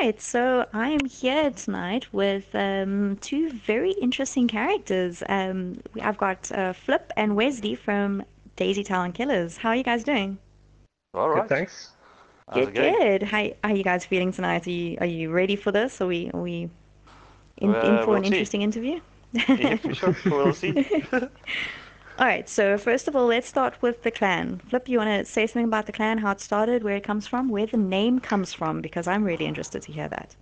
right, so I am here tonight with um, two very interesting characters. Um, I've got uh, Flip and Wesley from Daisy Town Killers. How are you guys doing? All right. Good, thanks. How's Good, good. How, how are you guys feeling tonight? Are you, are you ready for this? Are we, are we in, in Uh, for an we'll see. interesting interview? Yeah, for sure. We'll see. All right, so first of all, let's start with the clan. Flip, you want to say something about the clan, how it started, where it comes from, where the name comes from, because I'm really interested to hear that.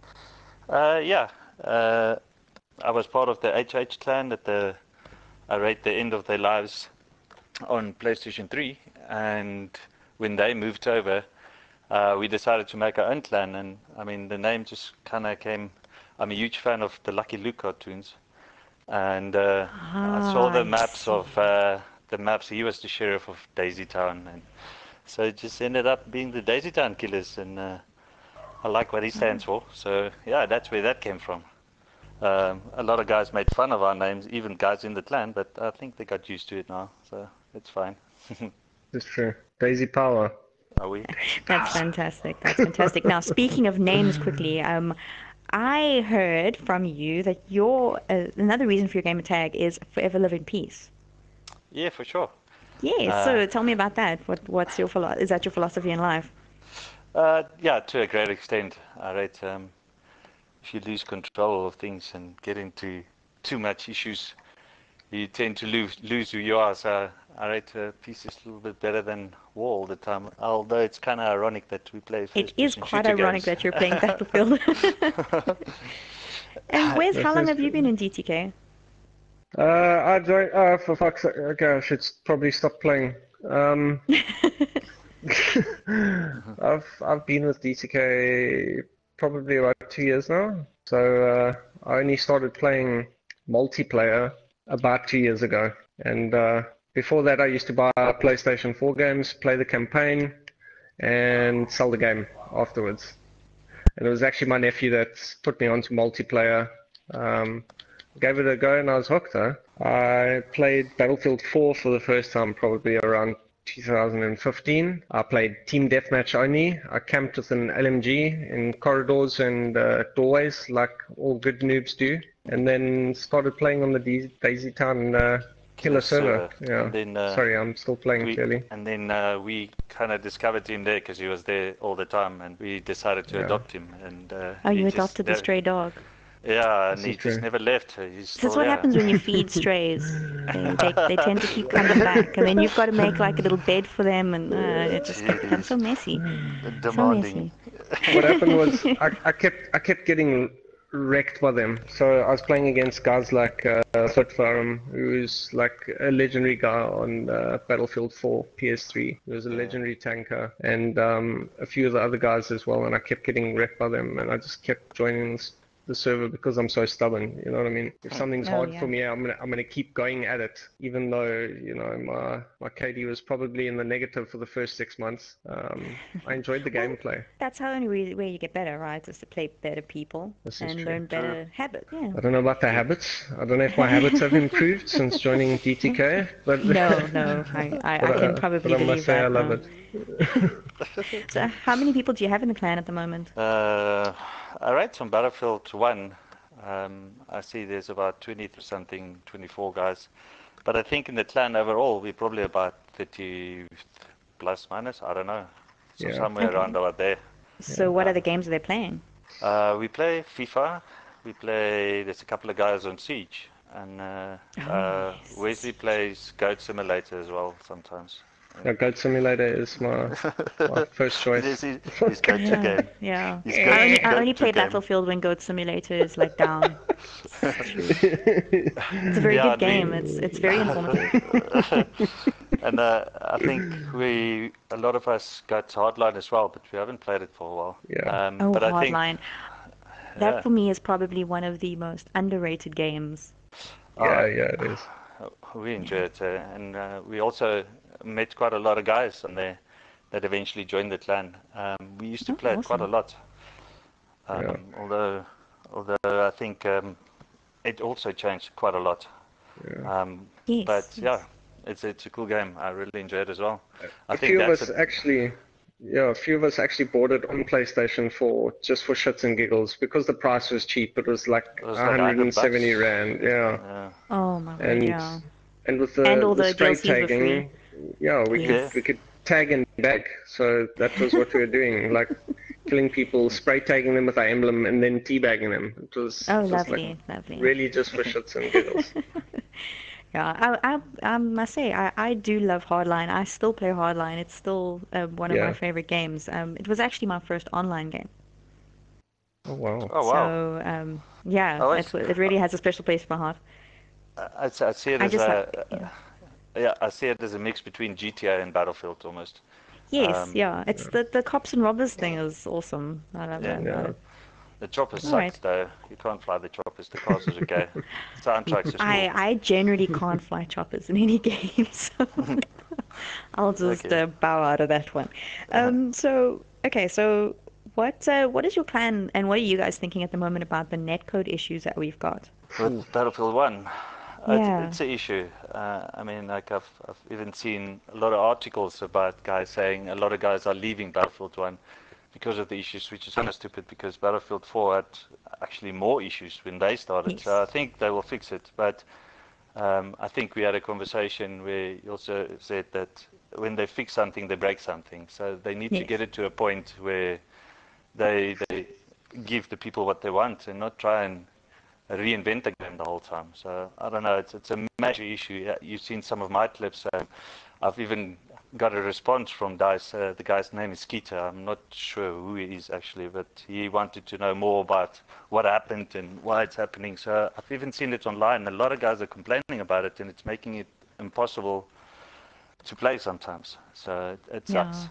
Uh, yeah. Uh, I was part of the HH clan at the at the end of their lives on PlayStation 3, and when they moved over, uh, we decided to make our own clan. And I mean, the name just kind of came. I'm a huge fan of the Lucky Luke cartoons, and uh, I saw Ah, the maps of uh, the maps. He was the sheriff of Daisy Town, and so it just ended up being the Daisy Town Killers, and uh, I like what he stands for. So yeah, that's where that came from. Um, a lot of guys made fun of our names, even guys in the clan, but I think they got used to it now, so it's fine. That's true. Daisy Power. Are we? That's fantastic. That's fantastic. Now, speaking of names, quickly, um, I heard from you that your uh, another reason for your gamer tag is "Forever Live in Peace." Yeah, for sure. Yeah. so Uh, tell me about that. What what's your philo- is that your philosophy in life? Uh, yeah, to a great extent. I rate um, if you lose control of things and get into too much issues, you tend to lose lose who you are. So I rate uh, peace is a little bit better than war all the time. Although it's kind of ironic that we play It is first-person quite ironic games. that you're playing Battlefield. and Wes, how long have you been in DTK? Uh, I joined. Uh, for fuck's sake. Okay, I should probably stop playing. Um, I've I've been with DTK probably about two years now. So uh, I only started playing multiplayer about two years ago, and uh, before that I used to buy PlayStation 4 games, play the campaign, and sell the game afterwards. And it was actually my nephew that put me onto multiplayer. Um, gave it a go and I was hooked. Huh? I played Battlefield 4 for the first time probably around 2015. I played team deathmatch only. I camped with an LMG in corridors and uh, doorways like all good noobs do. And then started playing on the D- Daisy Town uh, killer server. Yeah. And then, uh, Sorry, I'm still playing we, clearly. and then uh, we kind of discovered him there because he was there all the time, and we decided to Yeah. adopt him. And uh, Oh, he you just adopted the stray dog. Yeah, and he is just never left. He's This is what there. happens when you feed strays. They, they, they tend to keep coming back, and then you've got to make like a little bed for them, and uh, it just becomes so messy. So demanding. messy. what happened was I, I kept I kept getting wrecked by them. So I was playing against guys like uh, Flitfarm, who's like a legendary guy on uh, Battlefield 4 PS3. He was a legendary tanker, and um, a few of the other guys as well. And I kept getting wrecked by them, and I just kept joining this, the server because I'm so stubborn. You know what I mean? If something's Oh, hard yeah. for me, I'm gonna I'm gonna keep going at it, even though you know my my KD was probably in the negative for the first six months. Um, I enjoyed the gameplay. That's how only way, way you get better, right? Is to play better people This and learn better habits. Yeah. I don't know about the habits. I don't know if my habits have improved since joining DTK, but No, no, I, I, I can uh, probably but I believe must say that. I love now. it. So, how many people do you have in the clan at the moment? Uh, I rate on Battlefield 1. Um, I see there's about 20 to something, 24 guys. But I think in the clan overall, we're probably about 30 plus minus. I don't know. So Yeah. somewhere Okay. around about there. So, what other games they're they playing? Uh, we play FIFA. We play. There's a couple of guys on Siege, and uh, Oh, uh, yes. Wesley plays Goat Simulator as well sometimes. Yeah, Goat Simulator is my, my first choice. It is his, his go-to Yeah, game. yeah. He's I only, I only to played game. Battlefield when Goat Simulator is like down. It's a very Yeah, good game. the- It's it's very informative. and uh, I think we, a lot of us got Hardline as well, but we haven't played it for a while. Yeah. Um, Oh, but I think, Hardline. That Yeah. for me is probably one of the most underrated games. yeah, yeah, it is. we enjoy it, uh, and uh, we also met quite a lot of guys on there that eventually joined the clan. Um, we used to Oh, play it quite a lot. Um, Yeah. Although, although I think um, it also changed quite a lot. Yeah. Um, Yes. but yes. yeah, it's it's a cool game. I really enjoy it as well. I A think few of us a- actually yeah, a few of us actually bought it on PlayStation 4 just for shits and giggles because the price was cheap. It was like It was 170 bucks. rand. Yeah. Yeah. Oh my word, And yeah. And with the, And all the the spray DLCs were free. tagging, yeah, we Yes. could we could tag and bag. So that was what we were doing, like killing people, spray tagging them with our emblem, and then teabagging them. It was Oh, just lovely, like lovely. really just for shits and giggles. Yeah, I, I, I must say, I, I do love Hardline. I still play Hardline. It's still uh, one of my favorite games. Um, it was actually my first online game. Oh wow. Oh wow. So, um, yeah, Oh, it's, it's- it really has a special place in my heart. I, I see- I see it I as just a like- yeah. Yeah. I see it as a mix between GTA and Battlefield almost. Yes, Um, yeah. It's the, the cops and robbers thing is awesome. I love Yeah. that. Yeah. The choppers All sucks right. though. You can't fly the choppers. The cars are okay. Soundtracks are I. I generally can't fly choppers in any game, so I'll just Okay. uh, bow out of that one. Um, so okay, so what uh, what is your plan, and what are you guys thinking at the moment about the netcode issues that we've got? With Battlefield 1, Yeah. it's, it's an issue. Uh, I mean, like I've, I've even seen a lot of articles about guys saying a lot of guys are leaving Battlefield 1 because of the issues, which is kind of stupid because Battlefield 4 had actually more issues when they started. So I think they will fix it. But um, I think we had a conversation where you also said that when they fix something, they break something. So they need to get it to a point where they they give the people what they want and not try and reinvent the game the whole time. So I don't know. It's it's a major issue. You've seen some of my clips. Um, I've even got a response from Dice. Uh, the guy's name is Skeeter. I'm not sure who he is actually, but he wanted to know more about what happened and why it's happening. So I've even seen it online. A lot of guys are complaining about it, and it's making it impossible to play sometimes. So it, it sucks. Yeah.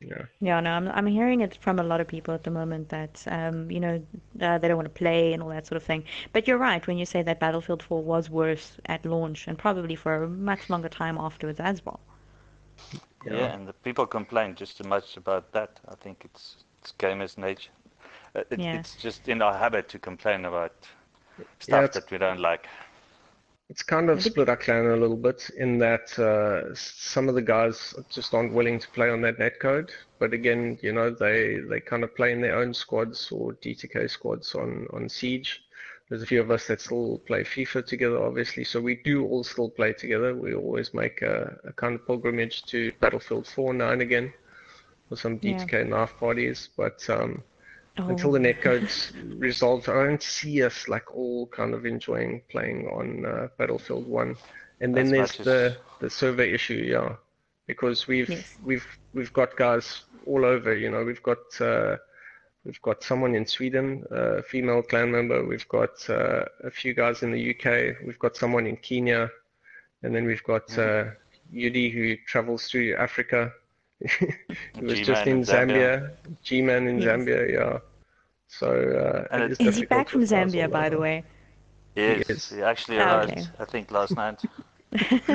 Yeah, no, I'm I'm hearing it from a lot of people at the moment that um, you know, uh, they don't want to play and all that sort of thing. But you're right when you say that Battlefield 4 was worse at launch and probably for a much longer time afterwards as well. Yeah. and the people complain just too much about that. I think it's it's gamers' nature. Uh, It, Yeah. It's just in our habit to complain about stuff it's- that we don't like. It's kind of split our clan a little bit in that uh, some of the guys just aren't willing to play on that netcode. But again, you know, they they kind of play in their own squads or DTK squads on on Siege. There's a few of us that still play FIFA together, obviously. So we do all still play together. We always make a, a kind of pilgrimage to Battlefield 4 now and again for some Yeah. DTK knife parties. But um, Oh, until the netcode's resolved, I don't see us like all kind of enjoying playing on uh, Battlefield One. And then As there's the as- the server issue, yeah, because we've Yes. we've we've got guys all over. You know, we've got uh, we've got someone in Sweden, a female clan member. We've got uh, a few guys in the UK. We've got someone in Kenya, and then we've got uh, Yudi who travels through Africa. He was just G-Man in in Zambia. Zambia. G-Man in Yes. Zambia, yeah. So uh, And it it- is Is he back from Zambia, by the way? Yes, Yes. he actually Oh, arrived, okay. I think, last night. All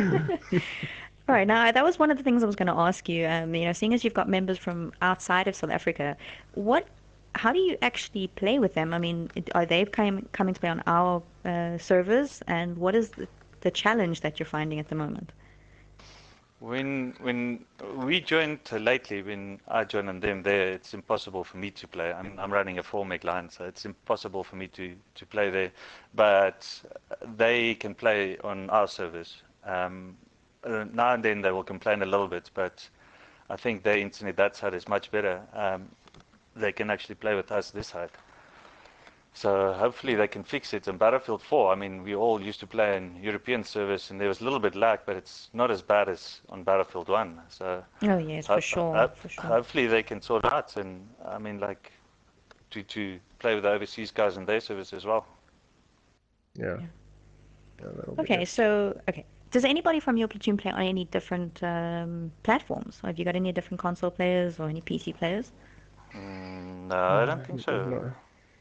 right, now that was one of the things I was going to ask you. Um, you know, seeing as you've got members from outside of South Africa, what, how do you actually play with them? I mean, are they coming coming to play on our uh, servers, and what is the, the challenge that you're finding at the moment? When when we joined lately, when I joined on them there, it's impossible for me to play. I'm I'm running a four meg line, so it's impossible for me to to play there. But they can play on our servers. Um, uh, now and then they will complain a little bit, but I think their internet that side is much better. Um, they can actually play with us this side. So hopefully they can fix it. In Battlefield 4, I mean, we all used to play in European service, and there was a little bit lag, but it's not as bad as on Battlefield 1. So Oh yes, for sure, ho- for sure. hopefully they can sort it out, and I mean, like to to play with the overseas guys in their service as well. Yeah. Yeah. Yeah, Okay, so okay, does anybody from your platoon play on any different um, platforms? Have you got any different console players or any PC players? Mm, no, I don't think so. No.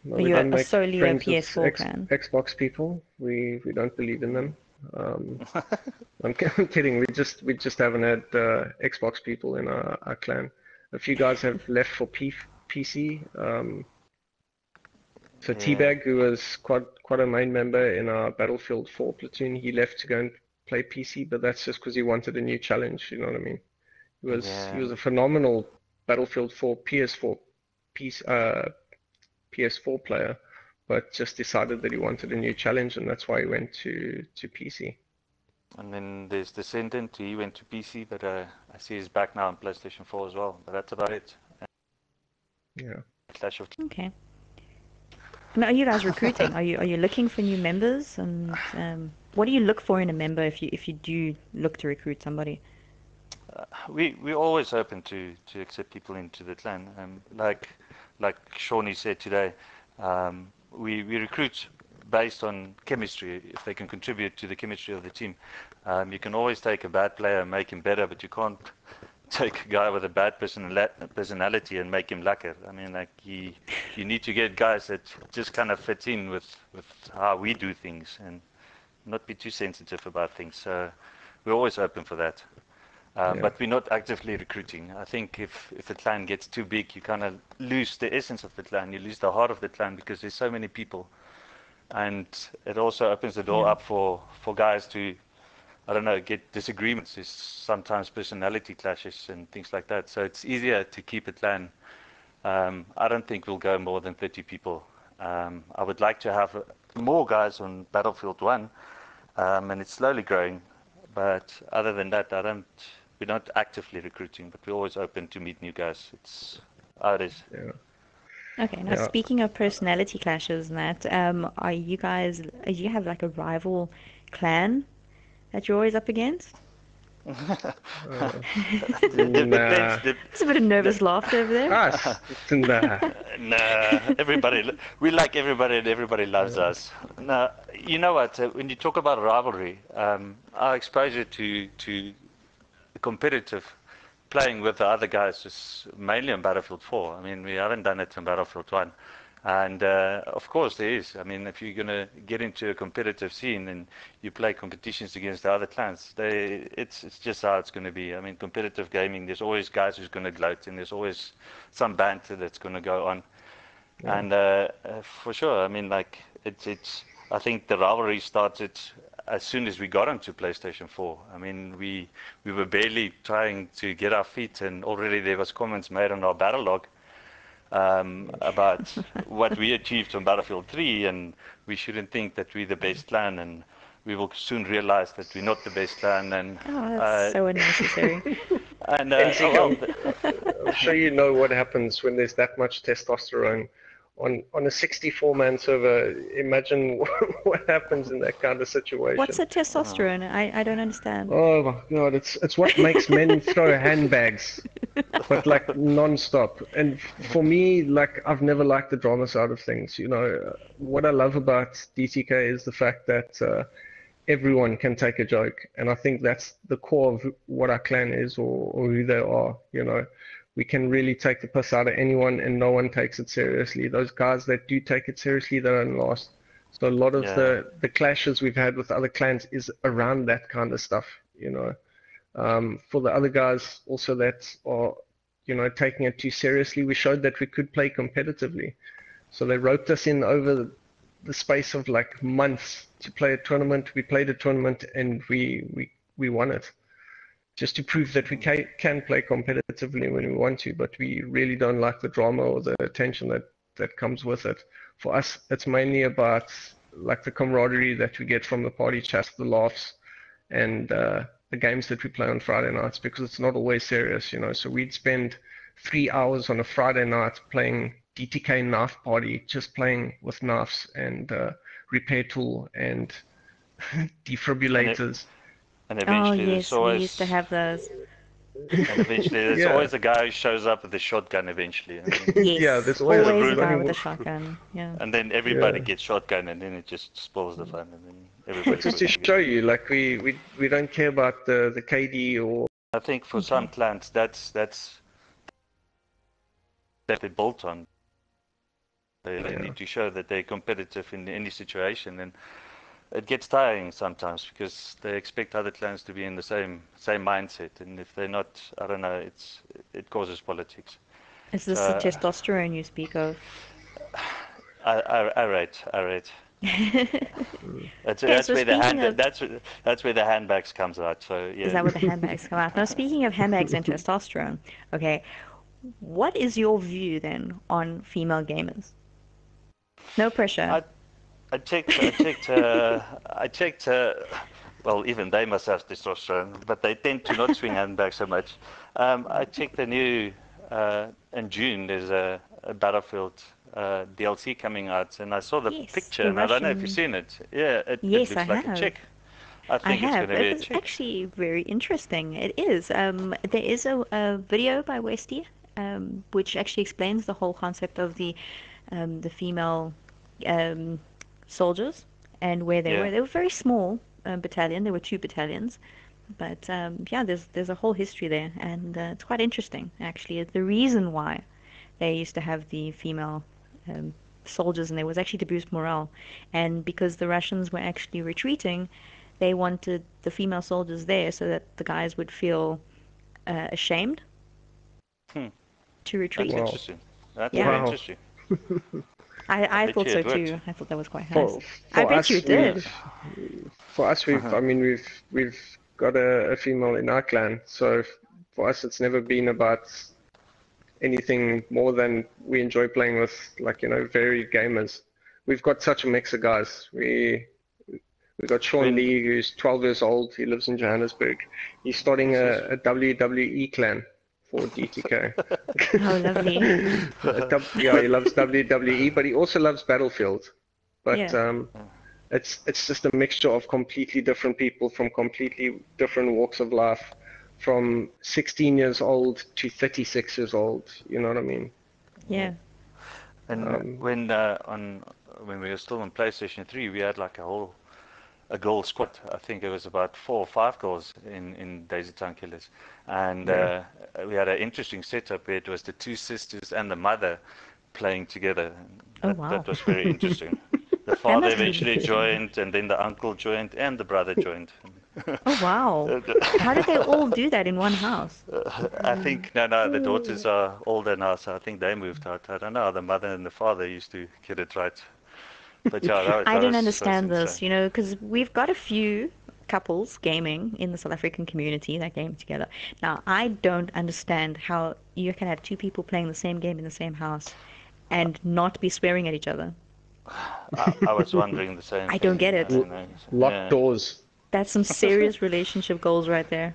No, Are we you don't a solely a friends with PS4 X- clan? Xbox people. We we don't believe in them. Um, I'm, I'm kidding. We just we just haven't had uh, Xbox people in our, our clan. A few guys have left for P- PC. Um, so Yeah. Teabag, who was quite quite a main member in our Battlefield 4 platoon, he left to go and play PC, but that's just because he wanted a new challenge. You know what I mean? He was Yeah. he was a phenomenal Battlefield 4 PS4 PS, uh, PS4 player, but just decided that he wanted a new challenge, and that's why he went to to PC. And then there's Descendant. He went to PC, but uh, I see he's back now on PlayStation 4 as well. But that's about it. Yeah. Clash of Okay. Now, are you guys recruiting? Are you are you looking for new members? And um, what do you look for in a member if you if you do look to recruit somebody? Uh, we we're always open to to accept people into the clan. Um, like like Shawnee said today, um, we we recruit based on chemistry. If they can contribute to the chemistry of the team, um, you can always take a bad player and make him better, but you can't take a guy with a bad personality and make him lekker. I mean, like he, you need to get guys that just kind of fit in with with how we do things and not be too sensitive about things. So we're always open for that. Uh, yeah. But we're not actively recruiting. I think if, if a clan gets too big, you kind of lose the essence of the clan. You lose the heart of the clan because there's so many people. And it also opens the door yeah. up for, for guys to, I don't know, get disagreements. There's sometimes personality clashes and things like that. So it's easier to keep a clan. Um, I don't think we'll go more than 30 people. Um, I would like to have more guys on Battlefield 1, um, and it's slowly growing. But other than that, I don't we're not actively recruiting, but we're always open to meet new guys. It's how it is. Yeah. Okay. Now, yeah. speaking of personality clashes, Matt, um, are you guys? Do you have like a rival clan that you're always up against? uh, nah. It's a bit of nervous laughter over there. Us? Nah. nah. Everybody, we like everybody, and everybody loves yeah. us. Now, you know what? Uh, when you talk about rivalry, um, our exposure to to competitive playing with the other guys is mainly on Battlefield 4. I mean, we haven't done it in Battlefield 1. And uh, of course, there is. I mean, if you're going to get into a competitive scene and you play competitions against the other clans, they, it's, it's just how it's going to be. I mean, competitive gaming, there's always guys who's going to gloat and there's always some banter that's going to go on. Yeah. And uh, uh, for sure, I mean, like, it's, it's, I think the rivalry started as soon as we got onto PlayStation 4. I mean, we we were barely trying to get our feet, and already there was comments made on our Battlelog um, about what we achieved on Battlefield 3, and we shouldn't think that we're the best clan, and we will soon realize that we're not the best clan. And oh, that's uh, so unnecessary. and uh, I'm sure you know what happens when there's that much testosterone on on a 64 man server imagine what happens in that kind of situation. What's a testosterone? I i don't understand. Oh my god it's it's what makes men throw handbags but like non-stop. And for me like i've never liked the drama side of things you know. What i love about dtk is the fact that uh, everyone can take a joke and i think that's the core of what our clan is or, or who they are you know we can really take the piss out of anyone and no one takes it seriously. Those guys that do take it seriously, they don't last. So a lot of yeah. the, the clashes we've had with other clans is around that kind of stuff, you know. Um, for the other guys also that are, you know, taking it too seriously, we showed that we could play competitively. So they roped us in over the, the space of like months to play a tournament. We played a tournament and we, we, we won it just to prove that we can, can play competitively when we want to, but we really don't like the drama or the attention that, that comes with it. For us, it's mainly about like the camaraderie that we get from the party chats, the laughs, and uh, the games that we play on Friday nights because it's not always serious, you know. So we'd spend three hours on a Friday night playing DTK knife party, just playing with knives and uh, repair tool and defibrillators. And Oh, eventually oh, yes, there's always. we used to have those. And eventually there's yeah. always a guy who shows up with a shotgun eventually. yes, yeah, there's always, always a guy with a shotgun. Yeah. And then everybody yeah. gets shotgun and then it just spoils the fun. And then everybody just to show you, like we, we, we don't care about the, the KD or. I think for okay. some mm-hmm. clans that's that's that they built on. They, yeah. need to show that they're competitive in any situation and it gets tiring sometimes because they expect other clans to be in the same same mindset, and if they're not, I don't know, it's it causes politics. Is this the uh, testosterone you speak of? I I, I rate I rate. that's, okay, that's so where the hand, of... that's that's where the handbags comes out. So yeah. Is that where the handbags come out? Now speaking of handbags and testosterone, okay, what is your view then on female gamers? No pressure. I, I checked. I checked. Uh, I checked. Uh, well, even they must have testosterone, but they tend to not swing handbags so much. Um, I checked the new uh, in June. There's a, a Battlefield uh, DLC coming out, and I saw the Yes, picture, the and I don't know if you've seen it. Yeah, it, it Yes, looks I like have. a chick. I I think it's going to be It a is chick. actually very interesting. It is. Um, there is a, a video by Westy, um, which actually explains the whole concept of the um, the female um, soldiers and where they Yeah. were. They were very small um, battalion. There were two battalions, but um, yeah, there's there's a whole history there, and uh, it's quite interesting actually. The reason why they used to have the female um, soldiers, and there was actually to boost morale, and because the Russians were actually retreating, they wanted the female soldiers there so that the guys would feel uh, ashamed Hmm. to retreat. Wow. interesting. That's Yeah. Wow. interesting. I, I bet thought so it too. I thought that was quite For, nice. I bet us, you did. we've- For us, we've. Uh-huh. I mean, we've we've got a, a female in our clan, so for us, it's never been about anything more than we enjoy playing with, like you know, varied gamers. We've got such a mix of guys. We we got Sean When- Lee, who's 12 years old. He lives in Johannesburg. He's starting a, a WWE clan for DTK. Oh, lovely. Yeah, he loves WWE, but he also loves Battlefield. But Yeah. um, it's it's just a mixture of completely different people from completely different walks of life, from 16 years old to 36 years old. You know what I mean? Yeah. And Um, when uh, on when we were still on PlayStation 3, we had like a whole a goal squad. I think it was about four or five goals in in Daisy Town Killers, and uh, we had an interesting setup where it was the two sisters and the mother playing together. Oh, That, wow. that was very interesting. The father eventually joined, and then the uncle joined, and the brother joined. Oh, wow. How did they all do that in one house? I think no, no. The daughters are older now, so I think they moved out. I don't know. The mother and the father used to get it right. But yeah, that, was- I that don't understand this, insane. you know, because we've got a few couples gaming in the South African community that game together. Now, I don't understand how you can have two people playing the same game in the same house and not be swearing at each other. I, I was wondering the same. I don't get it. don't. Locked Yeah, doors. That's some serious relationship goals right there.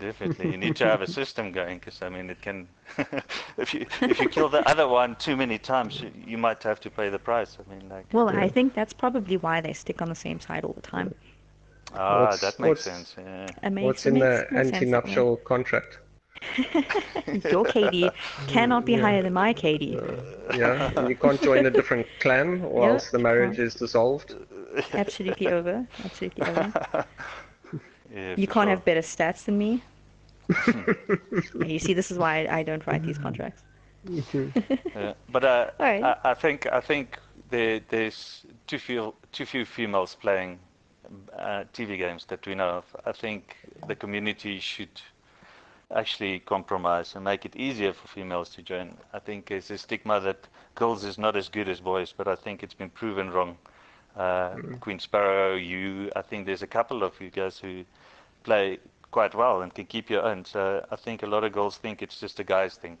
Definitely, you need to have a system going because I mean, it can. if you if you kill the other one too many times, you, you might have to pay the price. I mean, like. Well, I think that's probably why they stick on the same side all the time. Ah, What's- that makes sense. Yeah. Makes, What's in the makes more sense anti-nuptial contract? Your KD cannot be higher than my KD. Yeah, and you can't join a different clan, or Yeah, else the marriage is dissolved. Absolutely over. Absolutely over. Yeah, You can't sure. have better stats than me. You see, this is why I don't write these contracts. Yeah. But uh, All right. I, I think I think there, there's too few too few females playing uh, TV games that we know of. I think the community should actually compromise and make it easier for females to join. I think there's a stigma that girls is not as good as boys, but I think it's been proven wrong. Uh, Queen Sparrow, you, I think there's a couple of you guys who play quite well and can keep your own. So I think a lot of girls think it's just a guy's thing.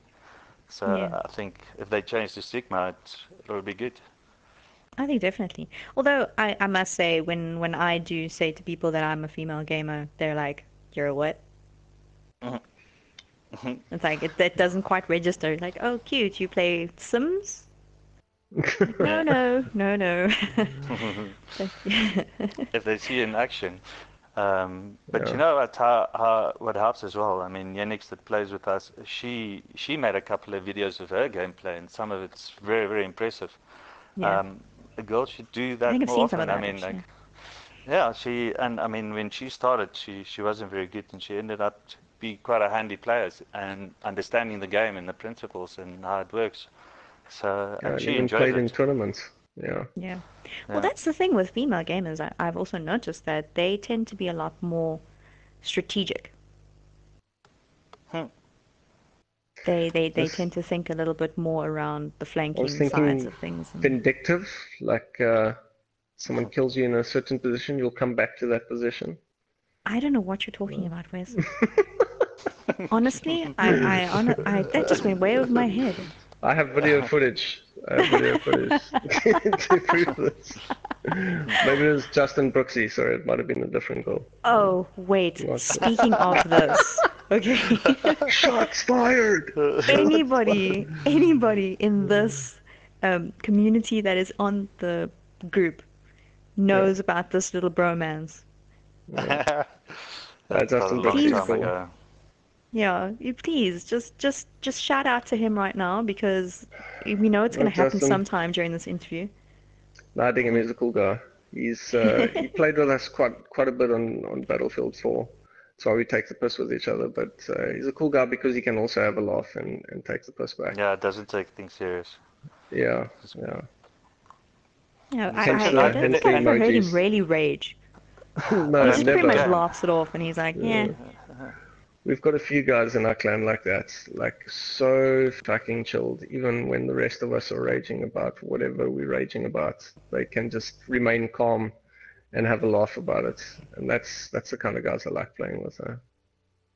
So Yeah. I think if they change the stigma, it, it'll be good. I think definitely. Although I, I must say, when, when I do say to people that I'm a female gamer, they're like, "You're a what?" Mhm. It's like it that doesn't quite register. Like, oh, cute, you play Sims? No, no, no, no. if they see in action. Um, but Yeah. you know what? How, how, what helps as well. I mean, Yenix that plays with us, she she made a couple of videos of her gameplay, and some of it's very very impressive. yeah. Um, a girl should do that think I've more seen often. some of I mean, actually. like, yeah, she and I mean when she started, she she wasn't very good, and she ended up to be quite a handy player and understanding the game and the principles and how it works. So Yeah, and and she even enjoys played it. in tournaments. Yeah. Yeah. Yeah. Well, that's the thing with female gamers. I, I've also noticed that they tend to be a lot more strategic. Hmm. They they they This- tend to think a little bit more around the flanking sides of things. and- Vindictive, like uh, someone kills you in a certain position, you'll come back to that position. I don't know what you're talking about, Wes. Honestly, I, I, I, that just went way over my head. I have video footage. I have video footage to prove this. Maybe it was Justin Brooksy. Sorry, it might have been a different goal. Oh, wait. What's that? Speaking of this, okay. Shots fired. anybody, anybody in this um, community that is on the group knows about this little bromance. That's That's Justin long Brooksy time goal. ago. Yeah, you please just just just shout out to him right now because we know it's going to happen Justin- sometime during this interview. No, I think he's a cool guy. He's uh, he played with us quite quite a bit on, on Battlefield 4. That's why we take the piss with each other. But uh, he's a cool guy because he can also have a laugh and, and take the piss back. Yeah, it doesn't take things serious. Yeah, yeah. Yeah, I, Sends I, the- I don't think I've ever heard him really rage. no, he just pretty much laughs it off, and he's like, "Yeah, We've got a few guys in our clan like that, like so fucking chilled. Even when the rest of us are raging about whatever we're raging about, they can just remain calm and have a laugh about it. And that's that's the kind of guys I like playing with. Huh?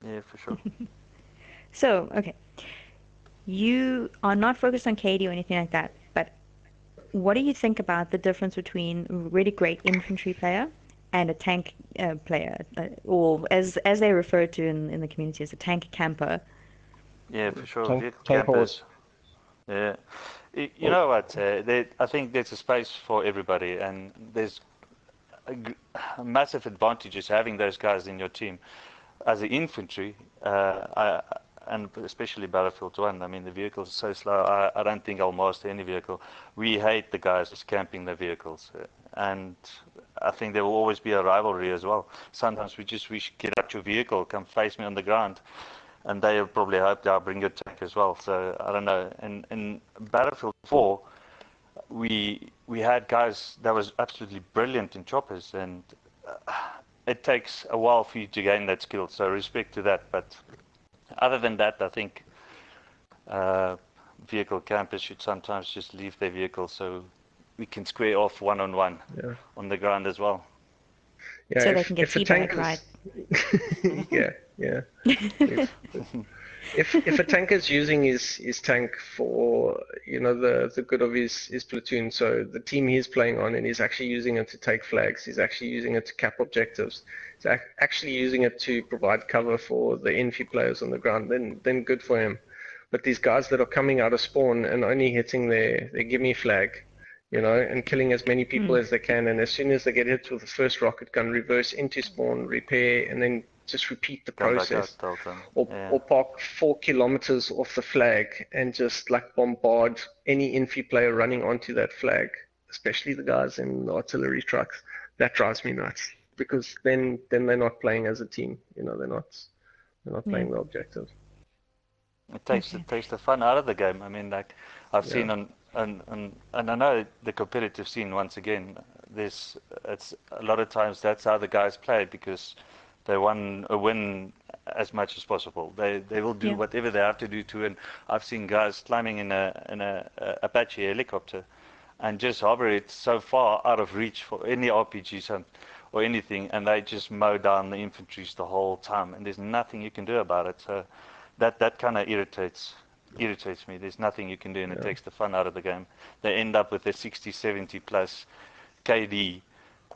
Yeah, for sure. So, okay. You are not focused on KD or anything like that, but what do you think about the difference between a really great infantry player and a tank uh, player, uh, or as as they refer to in, in the community as a tank camper? Yeah, for sure. Tank- Vehicle tank campers. Yeah. Y- You know what? Uh, there, I think there's a space for everybody, and there's a, g- a massive advantages having those guys in your team. As an infantry, uh, I, and especially Battlefield 1, I mean, the vehicles are so slow, I, I don't think I'll master any vehicle. We hate the guys just camping their vehicles. uh, And I think there will always be a rivalry as well. Sometimes we just wish, get out your vehicle, come face me on the ground and they probably hope they'll bring your tank as well. So I don't know. In in Battlefield 4, we we had guys that was absolutely brilliant in choppers, and uh, it takes a while for you to gain that skill. So respect to that. But other than that, I think uh, vehicle campers should sometimes just leave their vehicle so we can square off one on one Yeah. on the ground as well. Yeah, So they can get if a tank teabagged, right? yeah, yeah. if, if if a tanker is using his his tank for you know the the good of his his platoon, so the team he's playing on, and he's actually using it to take flags, he's actually using it to cap objectives, he's ac- actually using it to provide cover for the NF players on the ground, then then good for him. But these guys that are coming out of spawn and only hitting their their gimme flag, you know, and killing as many people hmm. as they can. And as soon as they get hit with the first rocket gun, reverse into spawn, repair, and then just repeat the process. out, the whole time. Or, Yeah. or park four kilometers off the flag and just like bombard any infi player running onto that flag, especially the guys in the artillery trucks. That drives me nuts because then then they're not playing as a team. You know, they're not they're not playing hmm. the objective. It takes it takes the fun out of the game. I mean, like I've seen on, on, on and I know the competitive scene once again. There's it's a lot of times that's how the guys play because they want a win as much as possible. They they will do Yeah. whatever they have to do to And I've seen guys climbing in a in a, a Apache helicopter and just hover it so far out of reach for any RPGs or anything, and they just mow down the infantries the whole time, and there's nothing you can do about it. So that that kind of irritates irritates me. There's nothing you can do, and it takes the fun out of the game. They end up with a 60, 70 plus KD,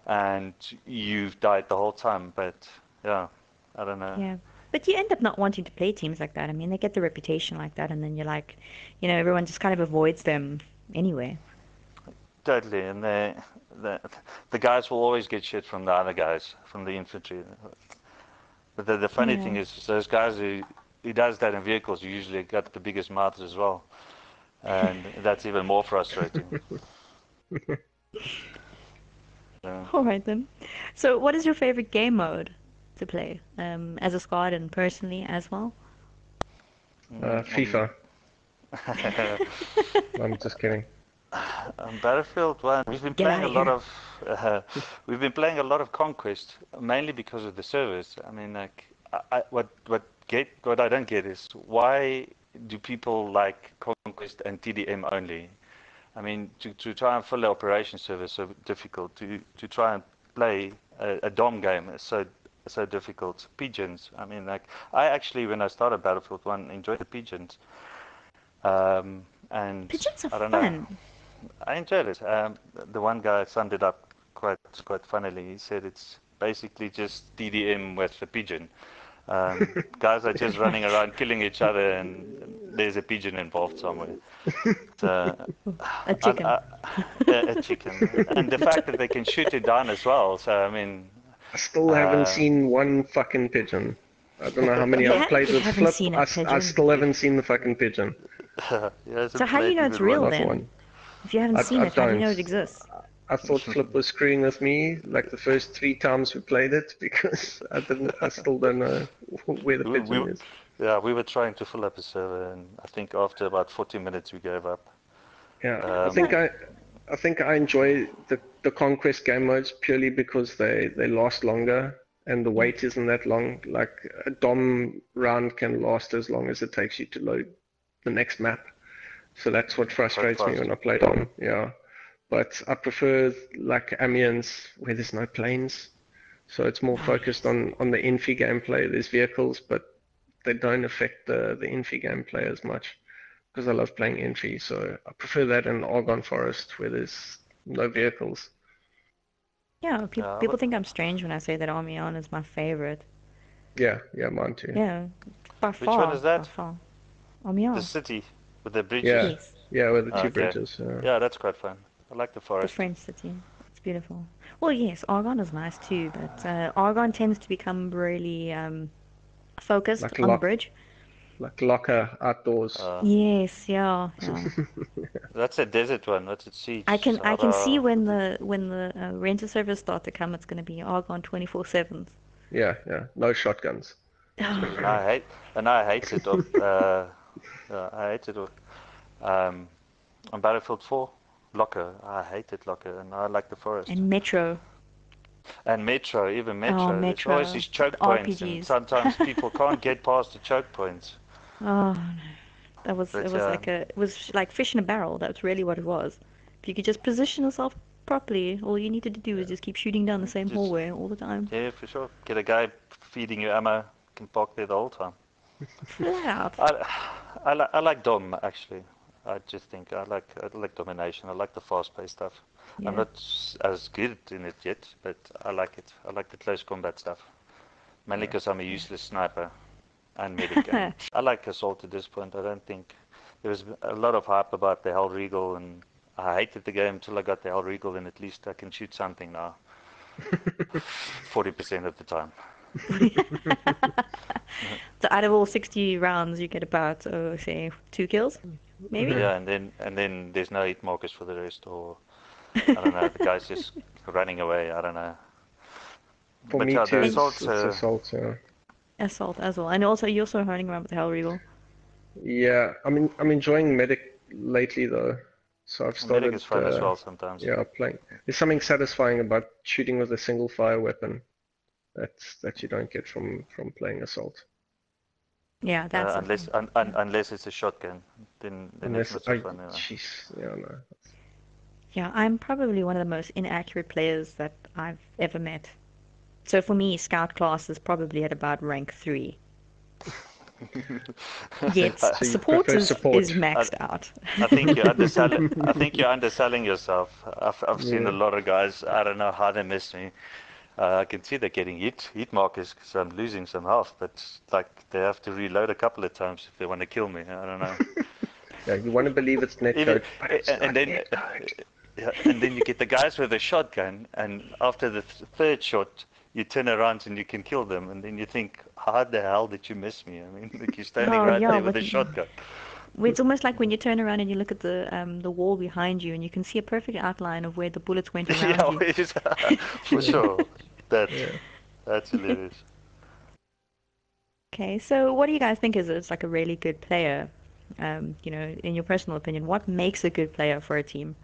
and you've died the whole time. But yeah, I don't know. Yeah. But you end up not wanting to play teams like that. I mean, they get the reputation like that, and then you're like, you know, everyone just kind of avoids them anyway. Totally, and the, the the guys will always get shit from the other guys, from the infantry. But the, the funny thing is, those guys who who does that in vehicles you usually got the biggest mouths as well, and that's even more frustrating. So, All right then. So, what is your favorite game mode to play, um, as a squad and personally as well? Uh, FIFA. I'm just kidding. on Battlefield One, we've been Get playing a lot here. of uh, we've been playing a lot of Conquest, mainly because of the servers. I mean, like, I, I, what what get what I don't get is why do people like Conquest and TDM only? I mean, to, to try and fill the operation server is so difficult. To to try and play a, a DOM game is so so difficult. Pigeons. I mean, like I actually, when I started Battlefield One, enjoyed the pigeons. Um, and Pigeons are I don't fun. know. I enjoyed it. Um, the one guy summed it up quite quite funnily. He said it's basically just DDM with a pigeon. Um, guys are just running around killing each other, and there's a pigeon involved somewhere. So, A chicken. I, I, a chicken, and the fact that they can shoot it down as well. So I mean, I still haven't Uh, seen one fucking pigeon. I don't know how many You I've played with Flip. seen a I, s- I still haven't seen the fucking pigeon. yeah, So how do you know it's real Not then? one. If you haven't I- seen I it, how do you know it exists? I thought Flip was screwing with me like the first three times we played it because I didn't. I still don't know where the We- pigeon we- is. Yeah, we were trying to fill up a server, and I think after about 40 minutes we gave up. Yeah, I Um, think I, I think I enjoy the, the conquest game modes purely because they, they last longer and the wait isn't that long. Like a DOM round can last as long as it takes you to load the next map. So that's what frustrates me when I play DOM. Yeah, but I prefer like Amiens where there's no planes. So it's more ah, focused on, on the infi gameplay. There's vehicles, but they don't affect the, the infi gameplay as much because I love playing infi. So I prefer that in Argonne Forest where there's no vehicles. Yeah, pe- Yeah, people but- think I'm strange when I say that Amiens is my favorite. Yeah, yeah, mine too. Yeah, by one far. is that? By far. Amiens. The city with the bridges. Yeah. Yes, Yeah, with the two ah, Okay. bridges. Yeah. Yeah, that's quite fun. I like the forest. the. French city. It's beautiful. Well, yes, Argonne is nice too, but uh, Argonne tends to become really um, focused Like on the bridge. Like locker outdoors. Uh, Yes, yeah, yeah. that's a desert one. What's it? Siege. I can I can see when the when the uh, renter servers start to come, it's going to be Argonne 24/7. yeah, yeah. No shotguns. And I hate, and I hate it. Of, uh, uh, I hate it. Of, um, on Battlefield 4, Locker. I hated Locker, and I like the forest. And Metro. And Metro, even Metro. There's Metro, always these choke the points, RPGs. and sometimes people can't get past the choke points. Oh no, that was But, it was uh, like a it was like fish in a barrel. That's really what it was. If you could just position yourself properly, all you needed to do was just keep shooting down the same Just- hallway all the time. Yeah, for sure. Get a guy feeding you ammo, can park there the whole time. Out. I, I, I like Dom actually. I just think I like I like domination. I like the fast-paced stuff. Yeah. I'm not as good in it yet, but I like it. I like the close combat stuff. Mainly because I'm a useless sniper and medic. and I like assault at this point. I don't think there was a lot of hype about the Hellriegel, and I hated the game until I got the Hellriegel, and at least I can shoot something now. Forty percent of the time. So out of all 60 rounds, you get about, oh, say, two kills, maybe. Yeah, and then and then there's no hit markers for the rest, or I don't know. The guy's just running away. I don't know. For But me yeah, too, the it's, assault, it's uh, assault. Yeah. Assault as well, and also you're also running around with the Hellriegel. Yeah, I mean, I'm enjoying medic lately though. So I've started. Medic is fun as uh, well sometimes. Yeah, playing. There's something satisfying about shooting with a single fire weapon. That's that you don't get from from playing assault. Yeah, that's Uh, unless un, un, unless it's a shotgun, then then Unless it's not I, fun. Yeah. jeez, yeah, no. Yeah, I'm probably one of the most inaccurate players that I've ever met. So for me, scout class is probably at about rank three. Yet So support is, support. is maxed out. I think you're underselling. I think you're underselling yourself. I've I've seen a lot of guys. I don't know how they miss me. Uh, I can see they're getting hit hit markers because I'm losing some health, but like they have to reload a couple of times if they want to kill me. I don't know. Yeah, you want to believe it's Even, netcode, but it's and, and then yeah, and then you get the guys with a shotgun, and after the th- third shot, you turn around and you can kill them, and then you think, how the hell did you miss me? I mean, like you're standing Oh, right yeah, there with but- a shotgun. It's almost like when you turn around and you look at the um, the wall behind you, and you can see a perfect outline of where the bullets went around yeah, you. it is, for sure. That Yeah. that's hilarious. Okay, so what do you guys think is is like a really good player? Um, you know, in your personal opinion, what makes a good player for a team?